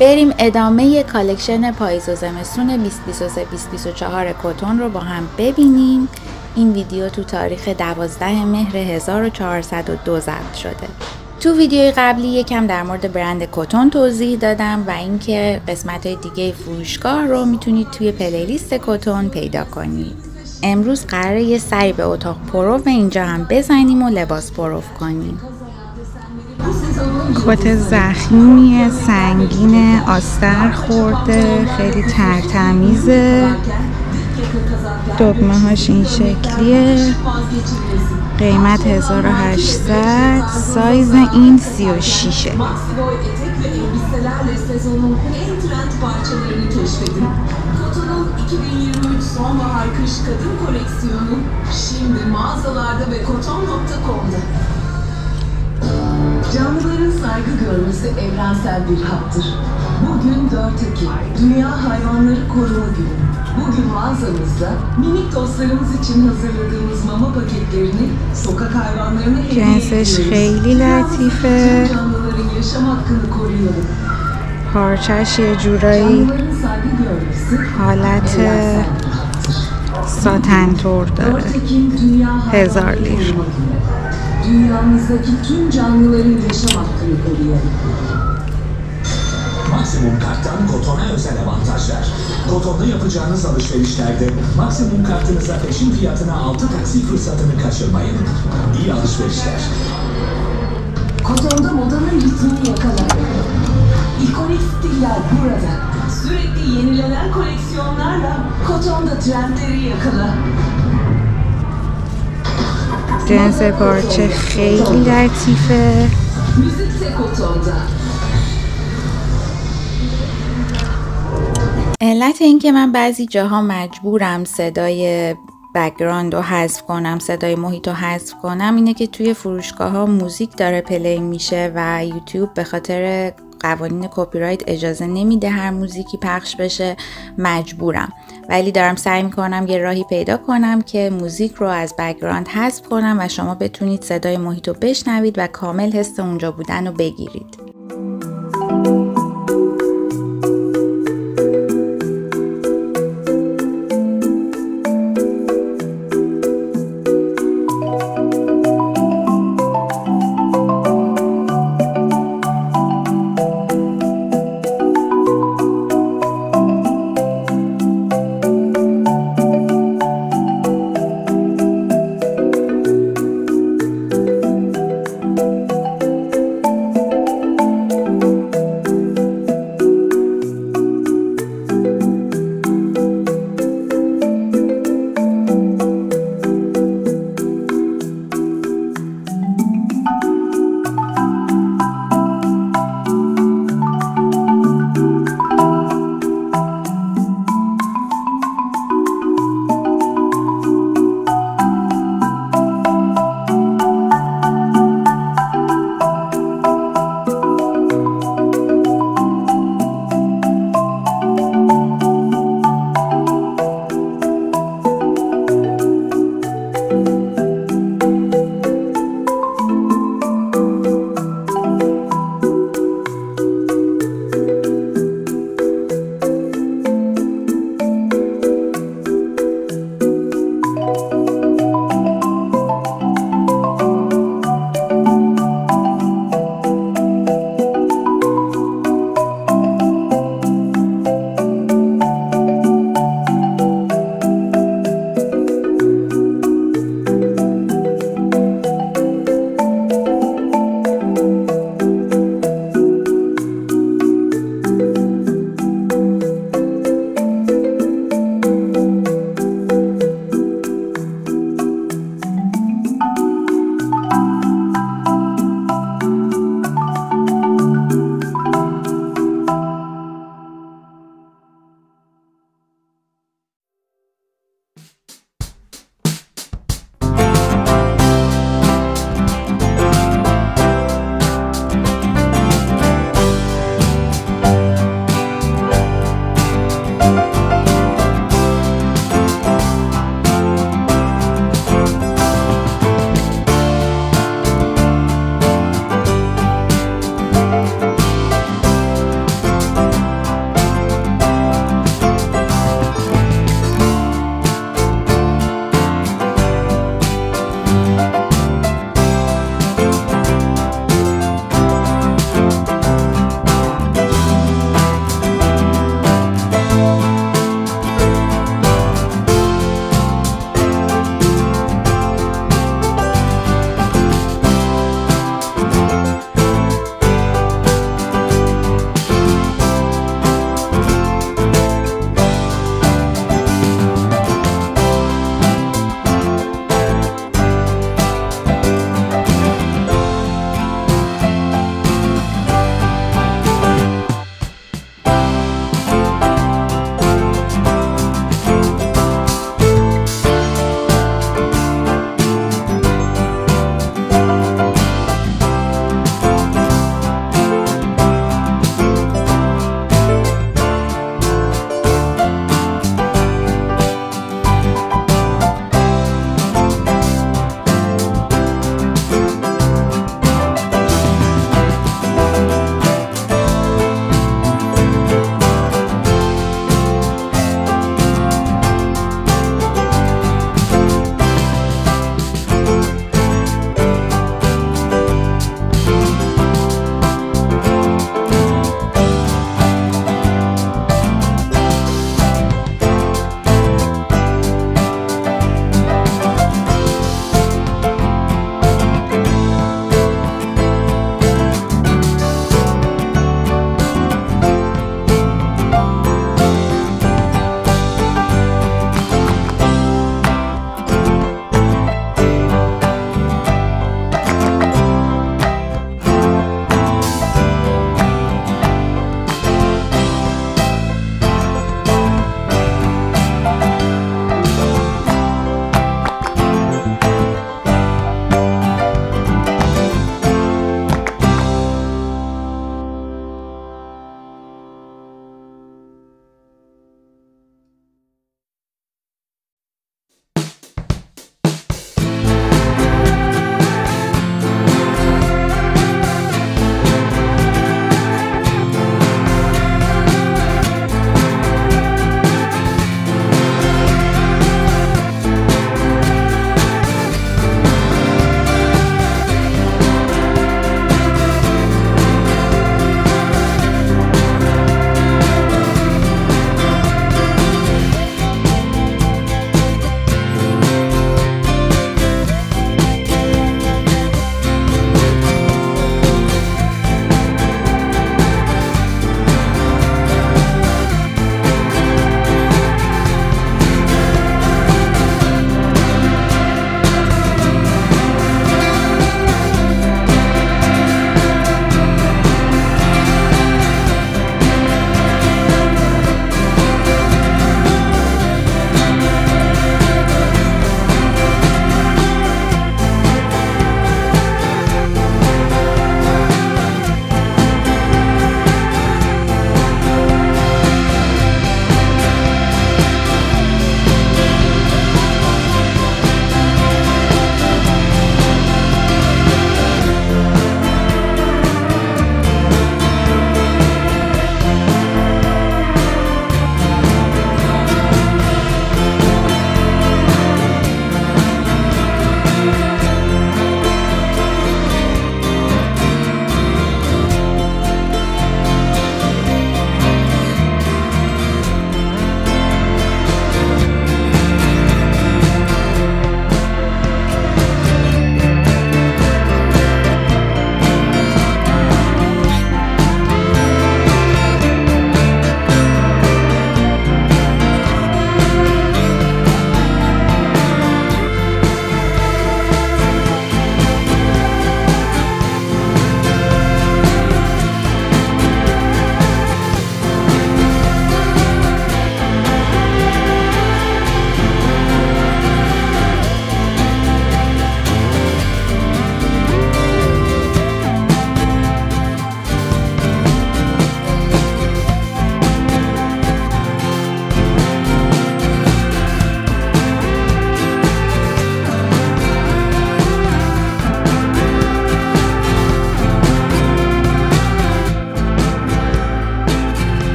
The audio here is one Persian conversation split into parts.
بریم ادامه collection پاییز و زمستون 2023-2024 Koton رو با هم ببینیم. این ویدیو تو تاریخ 12 مهر 1402 ضبط شده. تو ویدیوی قبلی یکم در مورد برند Koton توضیح دادم و اینکه قسمت های دیگه فروشگاه رو می‌تونید توی playlist Koton پیدا کنید. امروز قراره یه سری به اتاق پرو اینجا هم بزنیم و لباس پرو کنیم. کت زخمی سنگین آستر خورده خیلی ترتمیزه. دگمه هاش این شکلیه. قیمت 1800 سایز این 36 2023 sonbahar kış kadın koleksiyonu şimdi mağazalarda ve koton.com'da. Canlıların saygı görmesi evrensel bir haktır. Bugün 4 Ekim, Dünya Hayvanları Koruma Günü. Bugün mağazamızda minik dostlarımız için hazırladığımız mama paketlerini sokak hayvanlarına hediye ediyoruz. خیلی لطیفه canlıların yaşam hakkını koruyalım. پارچش یه جورایی حالت ساتنتور داره هزار لیر Dünyamızdaki tüm canlıların yaşam hakkını koruyalım. Maksimum Kart'tan Koton'a özel avantajlar. Koton'da yapacağınız alışverişlerde maksimum kartınıza peşin fiyatına 6 taksi fırsatını kaçırmayın. İyi alışverişler. Koton'da modanın ritmini yakalayın. İkonik stiller burada. Sürekli yenilenen koleksiyonlarla Koton'da trendleri yakala. جنس پارچه خیلی لطیفه. علت اینکه من بعضی جاها مجبورم صدای background رو حذف کنم صدای محیط رو حذف کنم اینه که توی فروشگاه ها موزیک داره play میشه و یوتیوب به خاطر قوانین کپی رایت اجازه نمیده هر موزیکی پخش بشه مجبورم. ولی دارم سعی می‌کنم یه راهی پیدا کنم که موزیک رو از background حذف کنم و شما بتونید صدای محیط رو بشنوید و کامل حس اونجا بودن رو بگیرید.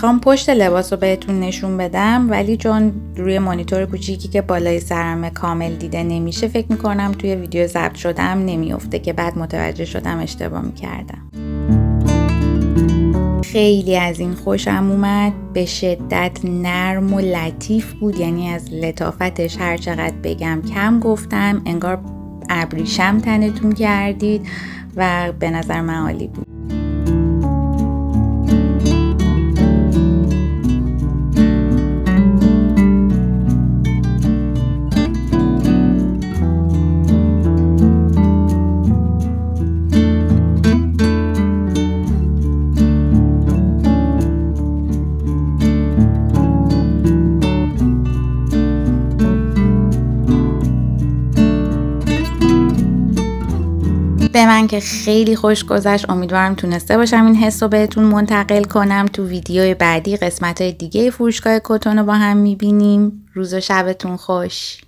می‌خوام پشت لباس رو بهتون نشون بدم ولی چون روی مانیتور کوچیکی که بالای سرم کامل دیده نمیشه فکر می‌کنم توی ویدیو ضبط شدم نمیافته که بعد متوجه شدم اشتباه می‌کردم. خیلی از این خوشم اومد به شدت نرم و لطیف بود یعنی از لطافتش هر چقدر بگم کم گفتم انگار ابریشم تنتون کردید و به نظر من عالی بود. که خیلی خوش گذشت. امیدوارم تونسته باشم این حس رو بهتون منتقل کنم. تو ویدیو بعدی قسمت های دیگه فروشگاه کتون رو با هم می‌بینیم. روز و شبتون خوش.